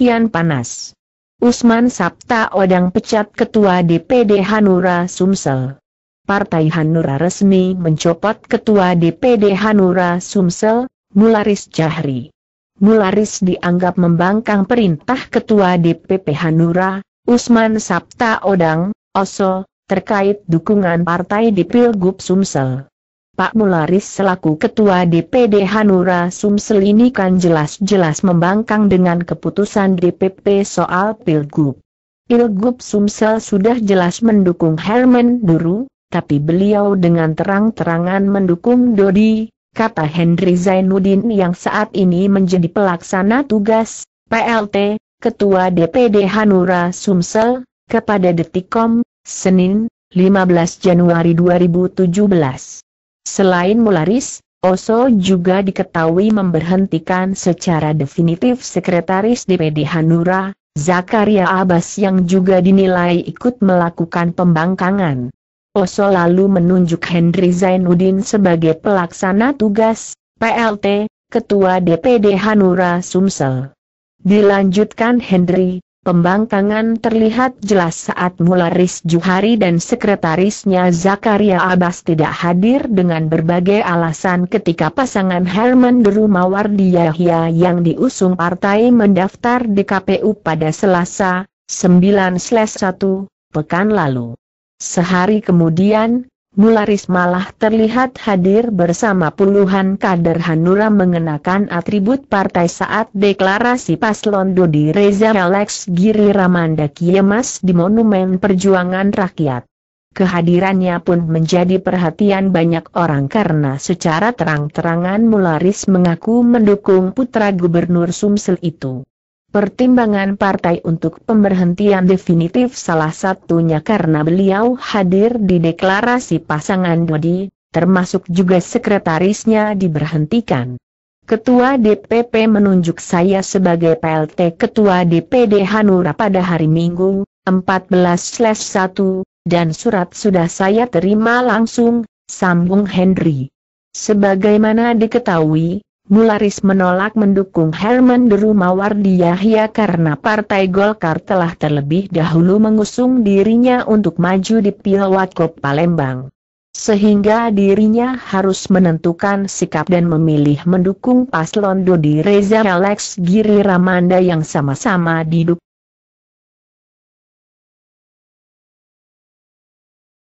kian panas. Usman Sabta Odang pecat Ketua DPD Hanura Sumsel. Partai Hanura resmi mencopot Ketua DPD Hanura Sumsel, Mularis Jahri. Mularis dianggap membangkang perintah Ketua DPP Hanura, Usman Sabta Odang, Oso, terkait dukungan partai di Pilgub Sumsel. Pak Mularis selaku Ketua DPD Hanura Sumsel ini kan jelas-jelas membangkang dengan keputusan DPP soal Pilgub. Pilgub Sumsel sudah jelas mendukung Herman Duru, tapi beliau dengan terang-terangan mendukung Dodi, kata Henry Zainuddin yang saat ini menjadi pelaksana tugas, PLT, Ketua DPD Hanura Sumsel, kepada Detikom, Senin, 15 Januari 2017. Selain Mularis, Oso juga diketahui memberhentikan secara definitif Sekretaris DPD Hanura, Zakaria Abbas yang juga dinilai ikut melakukan pembangkangan. Oso lalu menunjuk Henry Zainuddin sebagai pelaksana tugas, PLT, Ketua DPD Hanura Sumsel. Dilanjutkan Henry, Pembangkangan terlihat jelas saat Mularis Juhari dan sekretarisnya Zakaria Abbas tidak hadir dengan berbagai alasan ketika pasangan Herman Derumawardi Yahya yang diusung partai mendaftar di KPU pada Selasa, 9-1, pekan lalu. Sehari kemudian, Mularis malah terlihat hadir bersama puluhan kader Hanura mengenakan atribut partai saat deklarasi paslon Dodi Reza Alex Giri Ramanda Kiemas di Monumen Perjuangan Rakyat. Kehadirannya pun menjadi perhatian banyak orang karena secara terang-terangan Mularis mengaku mendukung putra gubernur Sumsel itu. Pertimbangan partai untuk pemberhentian definitif salah satunya karena beliau hadir di deklarasi pasangan Dodi, termasuk juga sekretarisnya diberhentikan. Ketua DPP menunjuk saya sebagai PLT Ketua DPD Hanura pada hari Minggu, 14-1, dan surat sudah saya terima langsung, sambung Henry. Sebagaimana diketahui, Mularis menolak mendukung Herman Derumawardi Yahya karena Partai Golkar telah terlebih dahulu mengusung dirinya untuk maju di Pilwakop Palembang. Sehingga dirinya harus menentukan sikap dan memilih mendukung paslon Dodi Reza Alex Giri Ramanda yang sama-sama didukung